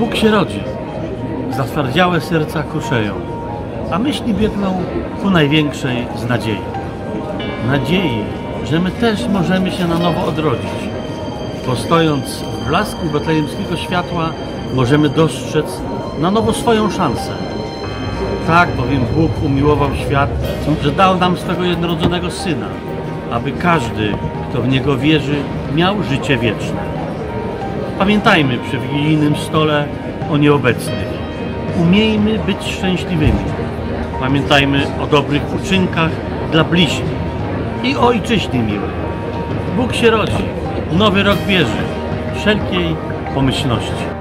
Bóg się rodzi, zatwardziałe serca kuszeją, a myśli biegną ku największej z nadziei. Nadziei, że my też możemy się na nowo odrodzić. Postojąc w blasku betlejemskiego światła, możemy dostrzec na nowo swoją szansę. Tak bowiem Bóg umiłował świat, że dał nam swego jednorodzonego Syna, aby każdy, kto w Niego wierzy, miał życie wieczne. Pamiętajmy przy wigilijnym stole o nieobecnych. Umiejmy być szczęśliwymi. Pamiętajmy o dobrych uczynkach dla bliźnich i o ojczyźnie miłej. Bóg się rodzi, nowy rok bierze wszelkiej pomyślności.